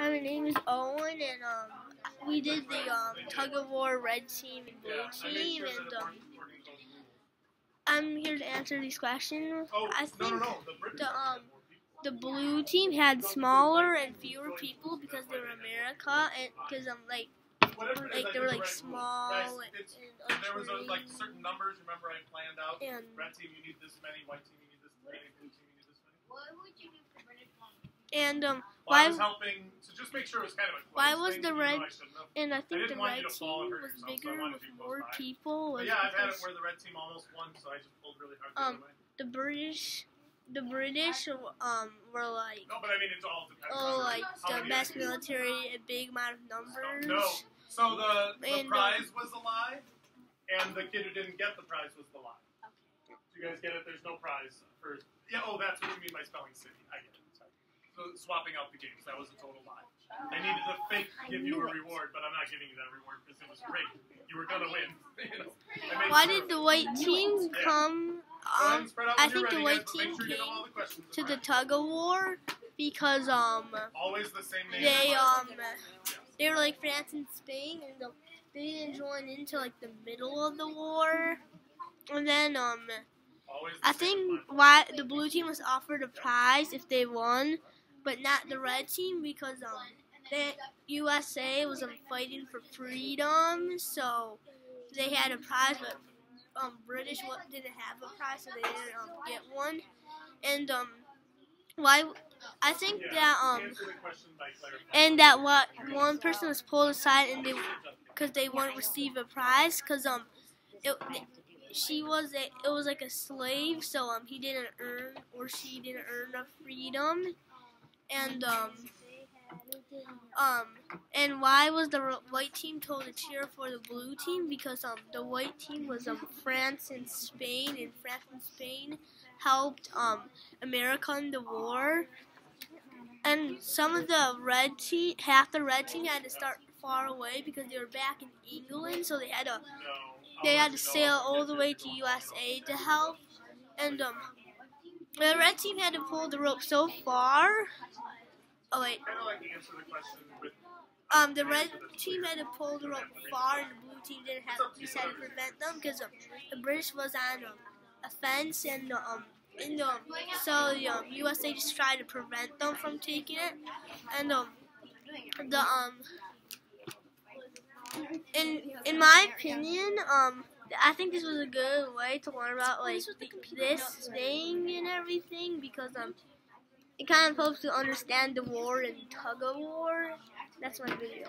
Hi, my name is Owen, and um, we did the um, tug of war red team and blue team, and um, I'm here to answer these questions. Oh, I think no, no. The British the ones um, had more people. the blue team had smaller and fewer people because they were America, and because um, like Whatever it is, I like they were like small Guys, and, and there was a, like certain numbers. Remember, I planned out. And- red team, you need this many. White team, you need this many. Blue team, you need this many. What would you do for British one? and um, Well, I why was helping to just make sure it was kind of a. Why was thing, the red- I and I think didn't the red you to fall team was yourself, so bigger wanted with more by. people. But Was yeah, I've had it where the red team almost won, so I just pulled really hard the Um, other way. the British, the British um were like. No, but I mean, it's all depends. Oh, like the best military, a big amount of numbers. No. So the, the And, uh, prize was a lie, and the kid who didn't get the prize was the lie. Okay. Do you guys get it? There's no prize for. Yeah. Oh, that's what you mean by spelling city. I get it. Sorry. So swapping out the games. That was a total lie. I needed to fake give you a reward, but I'm not giving you that reward because it was great. You were gonna win. You know? Why did the white team come Go um I think the white guys, team sure came the to the tug of war because um Always the same name. they um they were like France and Spain and the, they didn't join into like the middle of the war. And then um the I think why the blue team was offered a prize if they won, but not the red team because um the USA was um, fighting for freedom, so they had a prize, but um British didn't have a prize, so they didn't um, get one. And um why I think that um answer the question by clarifying. and that what one person was pulled aside and they because they wouldn't receive a prize because um it, she was a it was like a slave so um he didn't earn or she didn't earn a freedom and um um and why was the white team told to cheer for the blue team because um the white team was um France and Spain and France and Spain helped um America in the war and some of the red team, half the red team had to start far away because they were back in England, so they had to they had to sail all the way to. USA to help. And um, the red team had to pull the rope so far. Oh wait, Kind of like answer the um, the red team had to pull the rope far, and the blue team didn't have to decide to prevent them because um, the British was on um, a fence and um, in the so the um, USA just tried to prevent them from taking it, and um, the um, in in my opinion, um, I think this was a good way to learn about like this thing and everything because um, it kind of helps to understand the war and tug of war. That's my video.